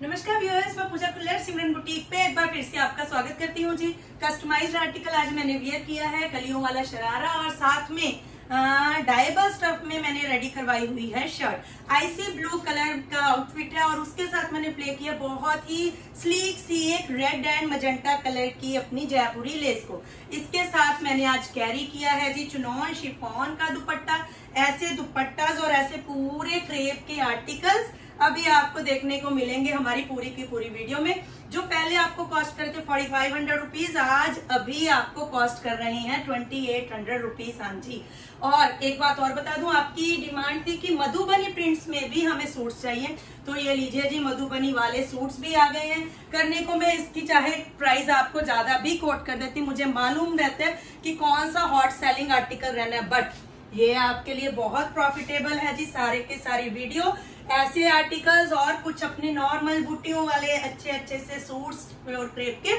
नमस्कार व्यूअर्स मैं पूजा कुल्लर, सिमरन बुटीक पे एक बार फिर से आपका स्वागत करती हूँ जी। कस्टमाइज्ड आर्टिकल आज मैंने वियर किया है, कलियों वाला शरारा और साथ में डायबल स्टफ़ में मैंने रेडी करवाई हुई है शर्ट आईसी ब्लू कलर का आउटफिट है और उसके साथ मैंने प्ले किया बहुत ही स्लीक सी एक रेड एंड मजेंटा कलर की अपनी जयपुरी लेस को। इसके साथ मैंने आज कैरी किया है जी चुनौन शिफॉन का दुपट्टा। ऐसे दुपट्टाज और ऐसे पूरे क्रेप के आर्टिकल्स अभी आपको देखने को मिलेंगे हमारी पूरी की पूरी वीडियो में, जो पहले आपको कॉस्ट करते फोर्टी फाइव हंड्रेड रुपीज़ आज अभी आपको कॉस्ट कर रहे हैं ट्वेंटी एट हंड्रेड रुपीज़ हाँ जी। और एक बात और बता दूँ, आपकी डिमांड थी कि मधुबनी प्रिंट्स में भी हमें सूट्स चाहिए। तो ये लीजिए जी, मधुबनी वाले सूट्स भी आ गए हैं। करने को मैं इसकी चाहे प्राइस आपको ज़्यादा भी कोट कर देती, मुझे मालूम रहता है कि कौन सा हॉट सेलिंग आर्टिकल रहना है। बट ये आपके लिए बहुत प्रॉफिटेबल है जी, सारे के सारी वीडियो। ऐसे आर्टिकल्स और कुछ अपने नॉर्मल बुटियों वाले अच्छे अच्छे से सूट्स और क्रेप के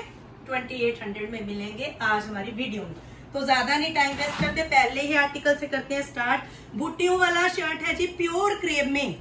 2800 में मिलेंगे आज हमारी वीडियो में। तो ज़्यादा नहीं टाइम वेस्ट करते, पहले ही आर्टिकल से करते हैं स्टार्ट बुटियों वाला शर्ट है जी प्योर क्रेप में।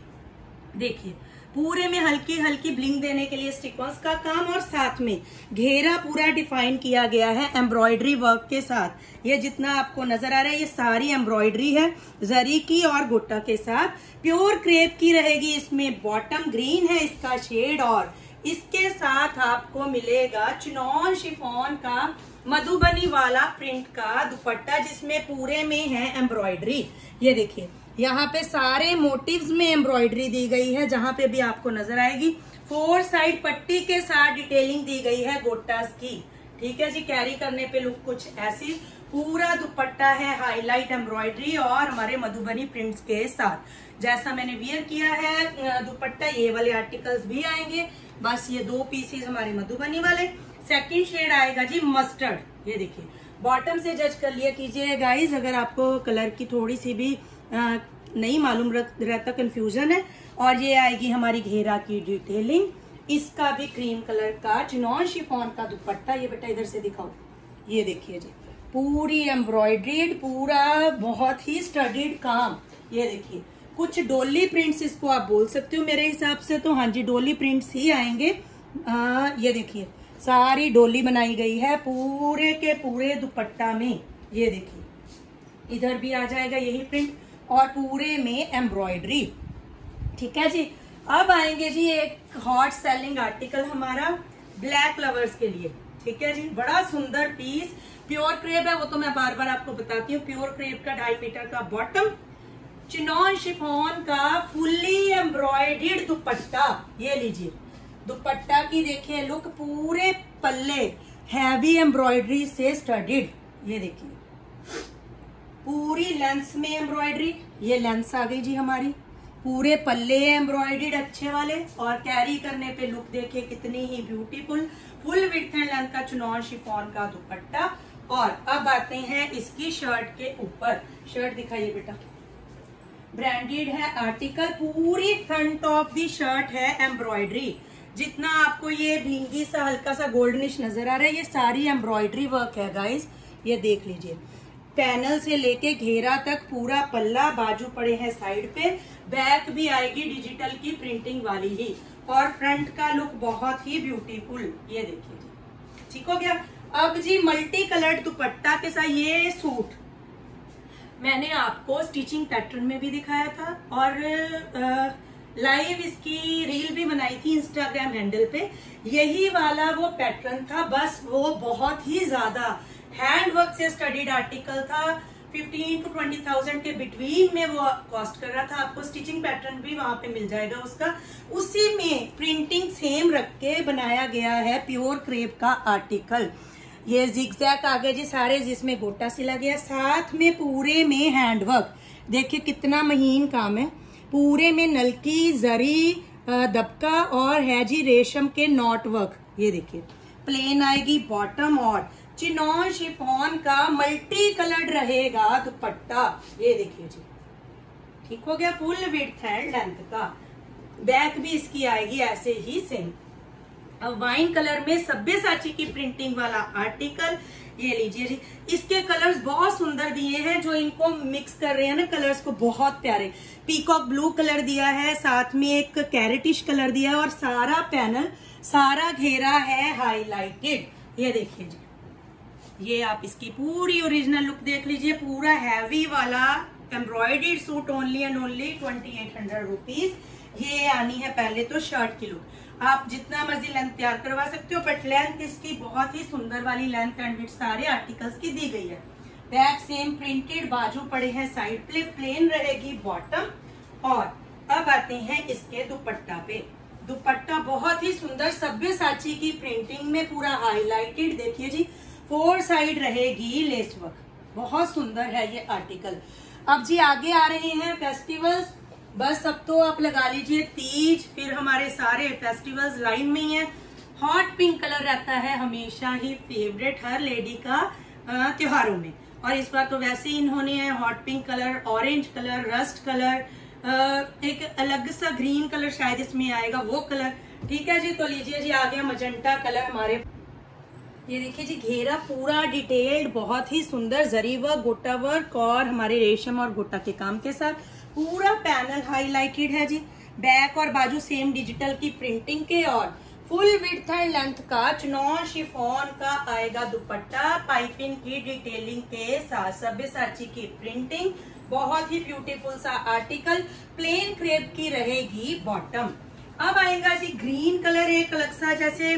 देखिए पूरे में हल्की हल्की ब्लिंग देने के लिए स्टिकॉन्स का काम और साथ में घेरा पूरा डिफाइन किया गया है एम्ब्रॉयडरी वर्क के साथ। ये जितना आपको नज़र आ रहा है, ये सारी एम्ब्रॉयडरी है, जरी की और गुट्टा के साथ। प्योर क्रेप की रहेगी इसमें बॉटम ग्रीन है इसका शेड और। इसके साथ आपको मिलेगा चिनौन शिफोन का मधुबनी वाला प्रिंट का दुपट्टा, जिसमें पूरे में है एम्ब्रॉयडरी ये देखिए यहाँ पे सारे मोटिव्स में एम्ब्रॉयडरी दी गई है, जहाँ पे भी आपको नज़र आएगी। फोर साइड पट्टी के साथ डिटेलिंग दी गई है गोटास की। ठीक है जी कैरी करने पे लुक कुछ ऐसी। पूरा दुपट्टा है हाईलाइट एम्ब्रॉयडरी और हमारे मधुबनी प्रिंट्स के साथ। जैसा मैंने वियर किया है दुपट्टा, ये वाले आर्टिकल्स भी आएँगे। बस ये दो पीसेस हमारे मधुबनी वाले। सेकंड शेड आएगा जी मस्टर्ड ये देखिए बॉटम से जज कर लिया कीजिए गाइज़ अगर आपको कलर की थोड़ी सी भी नहीं मालूम रहता कंफ्यूजन है। और ये आएगी हमारी घेरा की डिटेलिंग इसका भी क्रीम कलर का चिनौन शिफोन का दुपट्टा। ये बेटा इधर से दिखाओ। ये देखिए जी। पूरी एम्ब्रॉयड्रीड पूरा बहुत ही स्टडीड काम। ये देखिए। कुछ डोली प्रिंट्स इसको आप बोल सकते हो मेरे हिसाब से तो। हाँ जी डोली प्रिंट्स ही आएँगे। आ, ये देखिए। सारी डोली बनाई गई है पूरे के पूरे दुपट्टा में। ये देखिए। इधर भी आ जाएगा यही प्रिंट और पूरे में एम्ब्रॉयडरी। ठीक है जी? अब आएँगे जी एक हॉट सेलिंग आर्टिकल हमारा ब्लैक लवर्स के लिए। ठीक है जी? बड़ा सुंदर पीस प्योर क्रेप है, वो तो मैं बार बार आपको बताती हूँ। प्योर क्रेप का ढाई मीटर का बॉटम चिनौन शिफोन का फुल्ली एम्ब्रॉयडेड दुपट्टा। ये लीजिए। दुपट्टा की देखिए लुक पूरे पल्ले हैवी एम्ब्रॉयडरी से स्टडीड ये देखिए। पूरी लेंस में एम्ब्रॉयडरी ये लेंस आ गई जी हमारी। पूरे पल्ले एम्ब्रॉयडरीड अच्छे वाले। और कैरी करने पे लुक देखिए, कितनी ही beautiful full width and length का चुनौर शिफॉन का दुपट्टा। और अब आते हैं इसकी शर्ट के ऊपर। शर्ट दिखाइए बेटा। ब्रांडेड है आर्टिकल पूरी फ्रंट ऑफ़ दी शर्ट है एम्ब्रॉयडरी जितना आपको ये भिंगी सा, हल्का सा गोल्डनिश नज़र आ रहा है, ये सारी एम्ब्रॉयडरी वर्क है गाइस ये देख लीजिए। पैनल से लेके घेरा तक पूरा पल्ला बाजू पड़े हैं साइड पे। बैक भी आएगी डिजिटल की प्रिंटिंग वाली ही। और फ्रंट का लुक बहुत ही ब्यूटीफुल ये देखिए ठीक हो गया? अब जी मल्टी कलर्ड दुपट्टा के साथ ये सूट। मैंने आपको स्टिचिंग पैटर्न में भी दिखाया था और आ, लाइव इसकी रील भी बनाई थी इंस्टाग्राम हैंडल पे। यही वाला वो पैटर्न था बस वो बहुत ही ज़्यादा हैंड वर्क से स्टडीड आर्टिकल था 15 टू ट्वेंटी थाउज़ेंड के बिटवीन में वो कॉस्ट कर रहा था। आपको स्टिचिंग पैटर्न भी वहाँ पे मिल जाएगा उसका। उसी में प्रिंटिंग सेम रख के बनाया गया है प्योर क्रेप का आर्टिकल ये जिग्जैक आगे जी, सारे जिसमें गोटा सिला गया। साथ में पूरे में हैंडवर्क देखिए कितना महीन काम है। पूरे में नलकी, जरी दबका और है जी रेशम के नॉट वर्क ये देखिए। प्लेन आएगी बॉटम और। चिनौन शिफॉन का मल्टी कलर्ड रहेगा दुपट्टा। ये देखिए जी। ठीक हो गया फुल विथ है लेंथ का। बैक भी इसकी आएगी ऐसे ही सेम अब वाइन कलर में सभ्य साची की प्रिंटिंग वाला आर्टिकल ये लीजिए जी। इसके कलर्स बहुत सुंदर दिए हैं, जो इनको मिक्स कर रहे हैं ना कलर्स को बहुत प्यारे। पीकॉक ब्लू कलर दिया है, साथ में एक कैरेटिश कलर दिया है, और सारा पैनल सारा घेरा है हाईलाइटेड ये देखिए जी। ये आप इसकी पूरी ओरिजिनल लुक देख लीजिए, पूरा हैवी वाला embroidered suit only and only twenty eight hundred rupees ये आनी है पहले तो शर्ट की लुक आप जितना मर्ज़ी लेंथ तैयार करवा सकते हो बट लेंथ इसकी बहुत ही सुंदर वाली लेंथ एंड सारे आर्टिकल्स की दी गई है. बैक सेम प्रिंटेड बाजू पड़े हैं साइड पे प्लेन रहेगी बॉटम और अब आते हैं इसके दुपट्टा पे. दुपट्टा बहुत ही सुंदर सभ्य साची की प्रिंटिंग में पूरा हाईलाइटेड देखिए जी फोर साइड रहेगी लेस वर्क बहुत सुंदर है ये आर्टिकल। अब जी आगे आ रहे हैं फेस्टिवल्स। बस अब तो आप लगा लीजिए तीज, फिर हमारे सारे फेस्टिवल्स लाइन में ही है। हॉट पिंक कलर रहता है हमेशा ही फेवरेट हर लेडी का त्योहारों में। और इस बार तो वैसे ही इन्होंने है hot pink colour orange colour rust colour एक अलग सा ग्रीन कलर शायद इसमें आएगा वो कलर ठीक है जी तो लीजिए जी आ गया मजंटा कलर हमारे ये देखिए जी, घेरा पूरा डिटेल्ड, बहुत ही सुंदर जरी वर्क गोटा वर्क और हमारे रेशम और गोटा के काम के साथ। पूरा पैनल हाईलाइटेड है जी बैक और बाजू सेम डिजिटल की प्रिंटिंग के और फुल विथ एंड लेंथ का चुनौर शिफोन का आएगा दुपट्टा पाइपिंग की डिटेलिंग के साथ, सभ्य साची की प्रिंटिंग बहुत ही ब्यूटीफुल सा आर्टिकल प्लेन क्रेप की रहेगी बॉटम अब आएगा जी ग्रीन कलर एक अलग सा, जैसे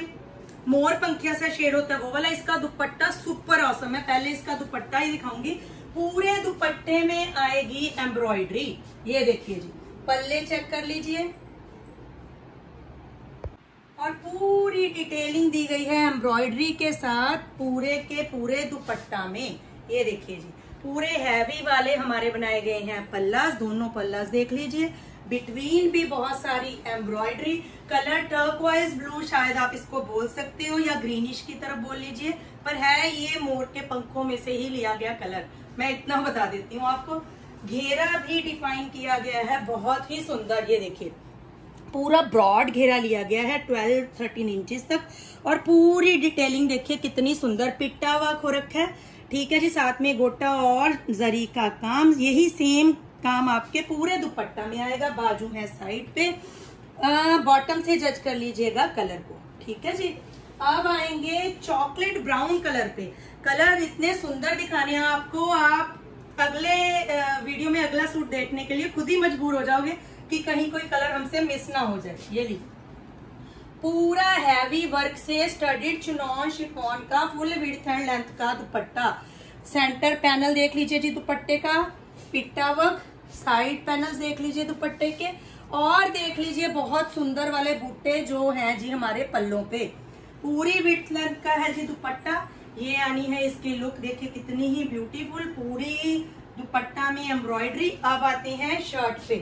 मोर पंखिया सा शेड होता है, वो वाला इसका दुपट्टा सुपर औसम है। पहले इसका दुपट्टा ही दिखाऊँगी। पूरे दुपट्टे में आएगी एम्ब्रॉयडरी ये देखिए जी, पल्ले चेक कर लीजिए। और पूरी डिटेलिंग दी गई है एम्ब्रॉयडरी के साथ पूरे के पूरे दुपट्टा में। ये देखिए जी, पूरे हैवी वाले हमारे बनाए गए हैं पल्लास, दोनों पल्लास देख लीजिए। बिटवीन भी बहुत सारी एम्ब्रॉयडरी, कलर टर्कवाइज ब्लू शायद आप इसको बोल सकते हो या ग्रीनिश की तरफ़ बोल लीजिए, पर है ये मोर के पंखों में से ही लिया गया कलर। मैं इतना बता देती हूँ आपको। घेरा भी डिफाइन किया गया है, बहुत ही सुंदर, ये देखिए। पूरा ब्रॉड घेरा लिया गया है ट्वेल्व थर्टीन इंचेस तक। और पूरी डिटेलिंग देखिए, कितनी सुंदर पिट्टा वर्क हो रखा है। ठीक है जी, साथ में गोटा और जरी का काम, यही सेम काम आपके पूरे दुपट्टा में आएगा, बाजू है साइड पे। बॉटम से जज कर लीजिएगा कलर को, ठीक है जी? अब आएँगे चॉकलेट ब्राउन कलर पे। कलर इतने सुंदर दिखाने हैं आपको। आप अगले वीडियो में अगला सूट देखने के लिए खुद ही मजबूर हो जाओगे कि कहीं कोई कलर हमसे मिस ना हो जाए। ये लीजिए पूरा हैवी वर्क से स्टडीड चुनौन शिफोन का फुल विड्थ एंड लेंथ का दुपट्टा। सेंटर पैनल देख लीजिए जी दुपट्टे का। पिट्टा वर्क साइड पैनल्स देख लीजिए दुपट्टे के, और देख लीजिए बहुत सुंदर वाले बूटे जो हैं जी हमारे पल्लों पे। पूरी विथ लेंथ का है जी दुपट्टा। ये आनी है इसकी लुक देखिए कितनी ही ब्यूटीफुल पूरी दुपट्टा में एम्ब्रॉयडरी अब आते हैं शर्ट पे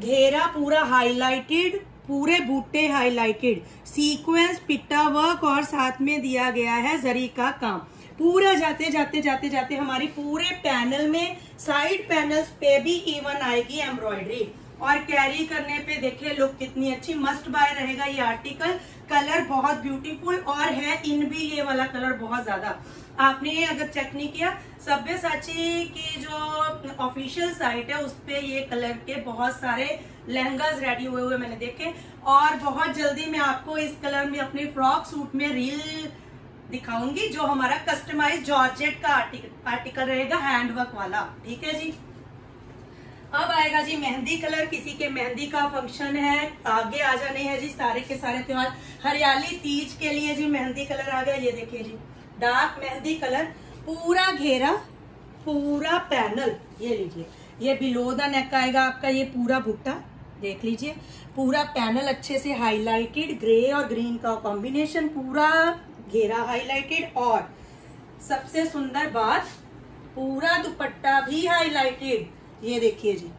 घेरा पूरा हाईलाइटेड पूरे बूटे हाईलाइटेड सीक्वेंस पिट्टा वर्क और साथ में दिया गया है जरी का काम। पूरा जाते जाते जाते जाते हमारी पूरे पैनल में साइड पैनल्स पे भी इवन आएगी एम्ब्रॉयडरी और कैरी करने पे देखिए लुक कितनी अच्छी मस्ट बाय रहेगा ये आर्टिकल कलर बहुत ब्यूटीफुल और है इन भी ये वाला कलर बहुत ज़्यादा। आपने ये अगर चेक नहीं किया सभ्य साची की जो ऑफिशियल साइट है, उस पे ये कलर के बहुत सारे लहंगाज रेडी हुए हुए मैंने देखे। और बहुत जल्दी मैं आपको इस कलर में अपने फ्रॉक सूट में रील दिखाऊँगी जो हमारा कस्टमाइज जॉर्जेट का आर्टिकल आर्टिकल रहेगा हैंडवर्क वाला। ठीक है जी? अब आएगा जी मेहंदी कलर। किसी के मेहंदी का फ़ंक्शन है, आगे आ जाने हैं जी सारे के सारे त्योहार। हरियाली, तीज के लिए जी मेहंदी कलर आ गया। ये देखिए जी डार्क मेहंदी कलर। पूरा घेरा, पूरा पैनल। ये लीजिए, ये बिलो द नेक आएगा आपका, ये पूरा भुट्टा देख लीजिए, पूरा पैनल अच्छे से हाईलाइटेड ग्रे और ग्रीन का कॉम्बिनेशन पूरा घेरा हाईलाइटेड और सबसे सुंदर बात, पूरा दुपट्टा भी हाईलाइटेड ये देखिए जी,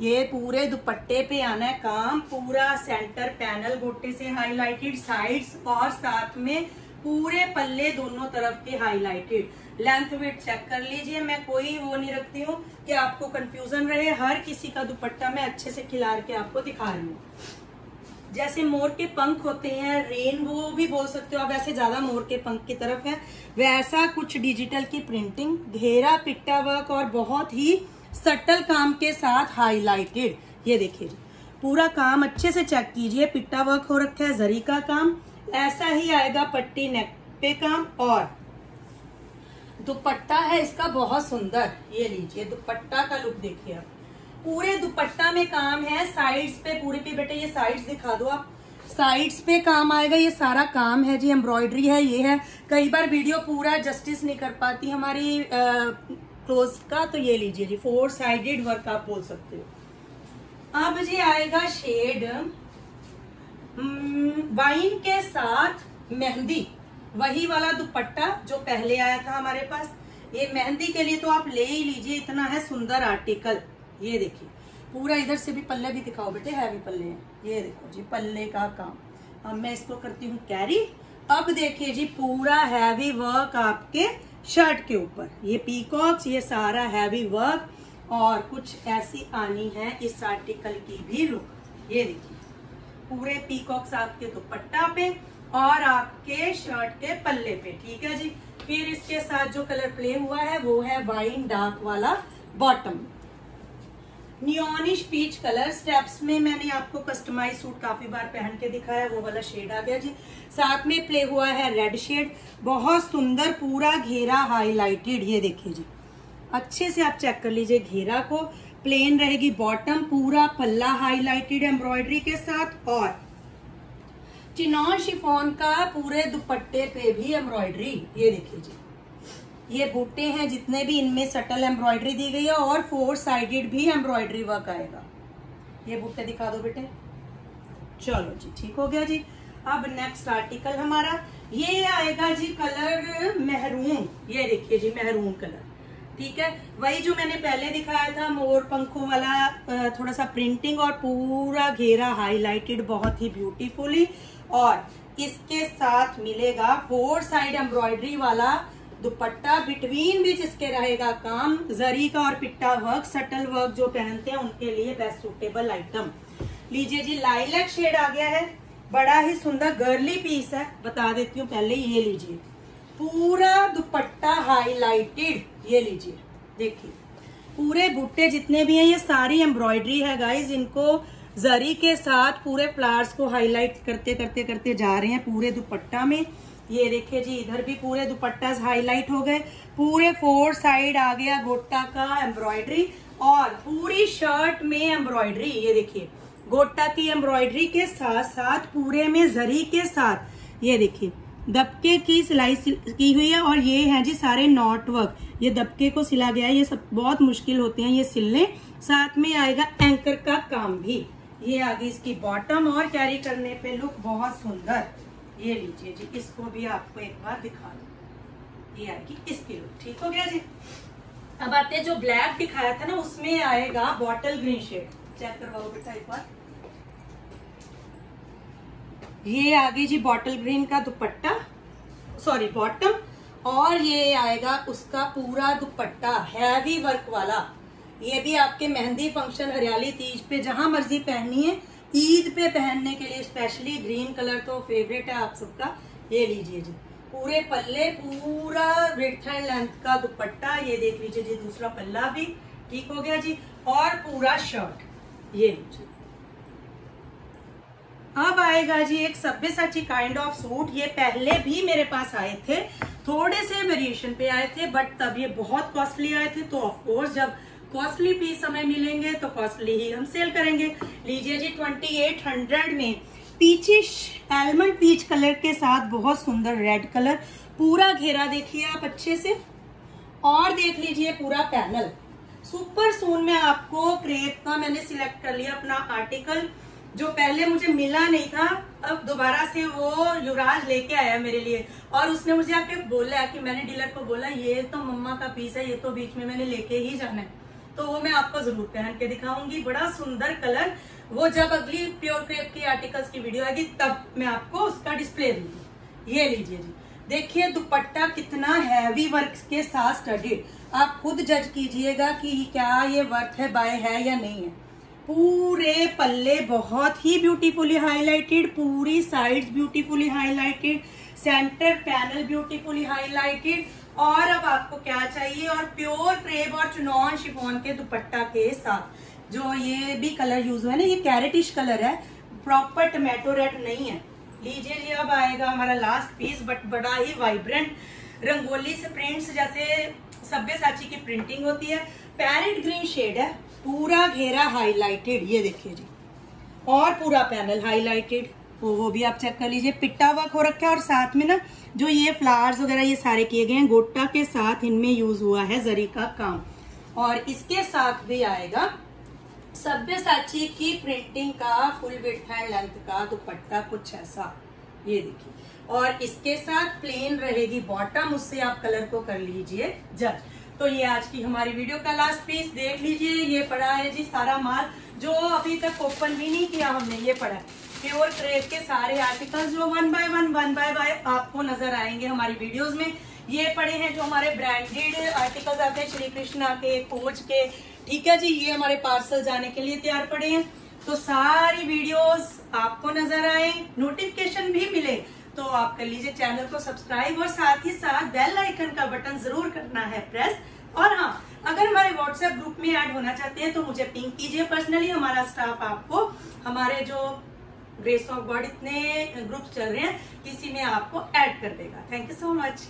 ये पूरे दुपट्टे पे आना है काम, पूरा सेंटर पैनल गोटे से हाईलाइटेड साइड्स और साथ में पूरे पल्ले दोनों तरफ़ के हाईलाइटेड लेंथ वेट चेक कर लीजिए, मैं कोई वो नहीं रखती हूँ कि आपको कंफ्यूजन रहे, हर किसी का दुपट्टा मैं अच्छे से खिलार के आपको दिखा रही हूँ। जैसे मोर के पंख होते हैं रेनबो भी बोल सकते हो आप, वैसे ज़्यादा मोर के पंख की तरफ़ है। वैसा कुछ डिजिटल की प्रिंटिंग घेरा, पिट्टा वर्क और बहुत ही सटल काम के साथ हाईलाइटेड ये देखिए पूरा काम अच्छे से चेक कीजिए, पिट्टा वर्क हो रखा है, जरी का काम, ऐसा ही आएगा पट्टी नेक पे काम और दुपट्टा है इसका, बहुत सुंदर, ये लीजिए, दुपट्टा का लुक देखिए आप। पूरे दुपट्टा में काम है साइड्स पे पूरे पे बेटे ये साइड्स दिखा दो आप। साइड्स पे काम आएगा ये सारा काम है जी एम्ब्रॉयडरी है ये है। कई बार वीडियो पूरा जस्टिस नहीं कर पाती हमारी क्लोज का तो ये लीजिए जी फोर साइडेड वर्क आप बोल सकते हो। अब जी आएगा शेड वाइन हम्म, के साथ मेहंदी। वही वाला दुपट्टा जो पहले आया था हमारे पास ये मेहंदी के लिए तो आप ले ही लीजिए इतना है सुंदर आर्टिकल ये देखिए, पूरा इधर से भी पल्ले भी दिखाओ बेटे, हैवी पल्ले हैं। ये देखो जी, पल्ले का काम। अब मैं इसको करती हूँ कैरी अब देखिए जी, पूरा हैवी वर्क आपके शर्ट के ऊपर। ये पीकॉक्स ये सारा हैवी वर्क और कुछ ऐसी आनी है इस आर्टिकल की भी लुक ये देखिए, पूरे पीकॉक्स आपके दुपट्टा पे और आपके शर्ट के पल्ले पे, ठीक है जी? फिर इसके साथ जो कलर प्ले हुआ है, वो है वाइन डार्क वाला bottom neonish peach colour steps में मैंने आपको कस्टमाइज सूट काफ़ी बार पहन के दिखाया, वो वाला शेड आ गया जी। साथ में प्ले हुआ है रेड शेड बहुत सुंदर पूरा घेरा हाईलाइटेड ये देखिए जी। अच्छे से आप चेक कर लीजिए घेरा को प्लेन रहेगी बॉटम पूरा पल्ला हाईलाइटेड एम्ब्रॉयडरी के साथ और चिनौन शिफोन का पूरे दुपट्टे पे भी एम्ब्रॉयडरी ये देखिए जी। ये बूटे हैं जितने भी इनमें सटल एम्ब्रॉयडरी दी गई है और फोर साइडेड भी एम्ब्रॉयडरी वर्क आएगा। ये बूटे दिखा दो बेटे। चलो जी, ठीक हो गया जी। अब नेक्स्ट आर्टिकल हमारा। ये आएगा जी कलर मेहरून ये देखिए जी मेहरून कलर ठीक है? वही जो मैंने पहले दिखाया था, मोर पंखों वाला थोड़ा सा प्रिंटिंग और पूरा घेरा हाईलाइटेड बहुत ही ब्यूटीफुली और इसके साथ मिलेगा फोर साइड एम्ब्रॉयडरी वाला दुपट्टा बिटवीन भी जिसके रहेगा काम, जरी का और पिट्टा वर्क सटल वर्क जो पहनते हैं उनके लिए बेस्ट सुटेबल आइटम लीजिए जी लाइलैक शेड आ गया है। बड़ा ही सुंदर गर्ली पीस है। बता देती हूँ, पहले ये लीजिए। पूरा दुपट्टा हाईलाइटेड ये लीजिए। देखिए, पूरे बुट्टे जितने भी हैं, ये सारी एम्ब्रॉयडरी है गाइज़ इनको जरी के साथ पूरे फ्लावर्स को हाईलाइट करते करते करते जा रहे हैं पूरे दुपट्टा में। ये देखिए जी, इधर भी पूरे दुपट्टा हाईलाइट हो गए। पूरे फोर साइड आ गया गोटा का एम्ब्रॉयडरी और पूरी शर्ट में एम्ब्रॉयडरी ये देखिए। गोटा की एम्ब्रॉयडरी के साथ साथ पूरे में जरी के साथ, ये देखिए। दबके की सिलाई की हुई है और ये है जी सारे नॉट वर्क ये दबके को सिला गया है, ये सब बहुत मुश्किल होते हैं ये सिलने। साथ में आएगा एंकर का काम भी। ये आ गई इसकी बॉटम और कैरी करने पे लुक बहुत सुंदर। ये लीजिए जी, इसको भी आपको एक बार दिखा दो। ये आएगी इसकी लुक ठीक हो गया जी? अब आते हैं जो ब्लैक दिखाया था ना, उसमें आएगा बॉटल ग्रीन शेड चेक करवाओ बेटा एक बार। ये आ गई जी बॉटल ग्रीन का दुपट्टा सॉरी बॉटम और ये आएगा उसका पूरा दुपट्टा हैवी वर्क वाला। ये भी आपके मेहंदी फ़ंक्शन हरियाली, तीज पे, जहाँ मर्ज़ी पहननी है ईद पे पहनने के लिए स्पेशली ग्रीन कलर तो फेवरेट है आप सबका। ये लीजिए जी। पूरे पल्ले, पूरा विथ एंड लेंथ का दुपट्टा, ये देख लीजिए जी, दूसरा पल्ला भी ठीक हो गया जी। और पूरा शर्ट ये लीजिए। अब आएगा जी एक सभ्य साची काइंड ऑफ़ सूट ये पहले भी मेरे पास आए थे, थोड़े से वेरिएशन पे आए थे बट तब ये बहुत कॉस्टली आए थे तो ऑफकोर्स जब कॉस्टली पीस हमें मिलेंगे तो कॉस्टली ही हम सेल करेंगे। लीजिए जी ट्वेंटी एट हंड्रेड में पीचिश एलमंड पीच कलर के साथ बहुत सुंदर रेड कलर पूरा घेरा देखिए आप अच्छे से। और देख लीजिए पूरा पैनल सुपर सोन में आपको क्रेप का मैंने सिलेक्ट कर लिया अपना आर्टिकल जो पहले मुझे मिला नहीं था, अब दोबारा से वो युवराज लेके आया मेरे लिए। और उसने मुझे आके बोला कि मैंने डीलर को बोला, ये तो मम्मा का पीस है, ये तो बीच में मैंने लेके ही जाना है। तो वो मैं आपको ज़रूर पहन के दिखाऊँगी। बड़ा सुंदर कलर। वो जब अगली प्योर क्रेप की आर्टिकल्स की वीडियो आएगी, तब मैं आपको उसका डिस्प्ले दूँगी। ये लीजिए जी। देखिए, दुपट्टा कितना हैवी वर्क के साथ स्टडीड आप खुद जज कीजिएगा कि क्या ये वर्थ है बाय है या नहीं है। पूरे पल्ले बहुत ही ब्यूटीफुली हाईलाइटेड पूरी sides beautifully highlighted centre panel beautifully highlighted और अब आपको क्या चाहिए? और प्योर क्रेप और चुनौन शिफोन के दुपट्टा के साथ। जो ये भी कलर यूज़ हुआ है ना, ये कैरेटिश कलर है। प्रॉपर टमेटो रेड नहीं है। लीजिए जी अब आएगा हमारा लास्ट पीस बट बड़ा ही वाइब्रेंट रंगोली से प्रिंट्स जैसे सभ्य साची की प्रिंटिंग होती है। पैरेट ग्रीन शेड है। पूरा घेरा हाईलाइटेड ये देखिए जी। और पूरा पैनल हाईलाइटेड तो वो भी आप चेक कर लीजिए। पिट्टा वर्क हो रखा है और साथ में ना जो ये फ्लावर्स वगैरह ये सारे किए गए हैं गोटा के साथ इनमें यूज़ हुआ है जरी का काम। और इसके साथ भी आएगा सभ्य साची की प्रिंटिंग का फुल विथ एंड लेंथ का दुपट्टा कुछ ऐसा। ये देखिए। और इसके साथ प्लेन रहेगी बॉटम उससे आप कलर को कर लीजिए जज तो ये आज की हमारी वीडियो का लास्ट पीस देख लीजिए, ये पड़ा है जी सारा माल, जो अभी तक ओपन भी नहीं किया हमने, ये पड़ा है। प्योर क्रेप के सारे आर्टिकल्स जो one by one one by by आपको नज़र आएँगे हमारी वीडियोस में। ये पड़े हैं जो हमारे ब्रांडेड आर्टिकल्स आते हैं श्री कृष्णा के कोच के। ठीक है जी, ये हमारे पार्सल जाने के लिए तैयार पड़े हैं। तो सारी वीडियोस आपको नज़र आए नोटिफिकेशन भी मिले तो आप कर लीजिए चैनल को सब्सक्राइब और साथ ही साथ बेल आइकन का बटन ज़रूर करना है प्रेस और हाँ अगर हमारे व्हाट्सएप ग्रुप में ऐड होना चाहते हैं तो मुझे पिंक कीजिए। पर्सनली हमारा स्टाफ आपको, हमारे जो ग्रेस ऑफ़ गॉड इतने ग्रुप चल रहे हैं, किसी में आपको ऐड कर देगा। Thank you so much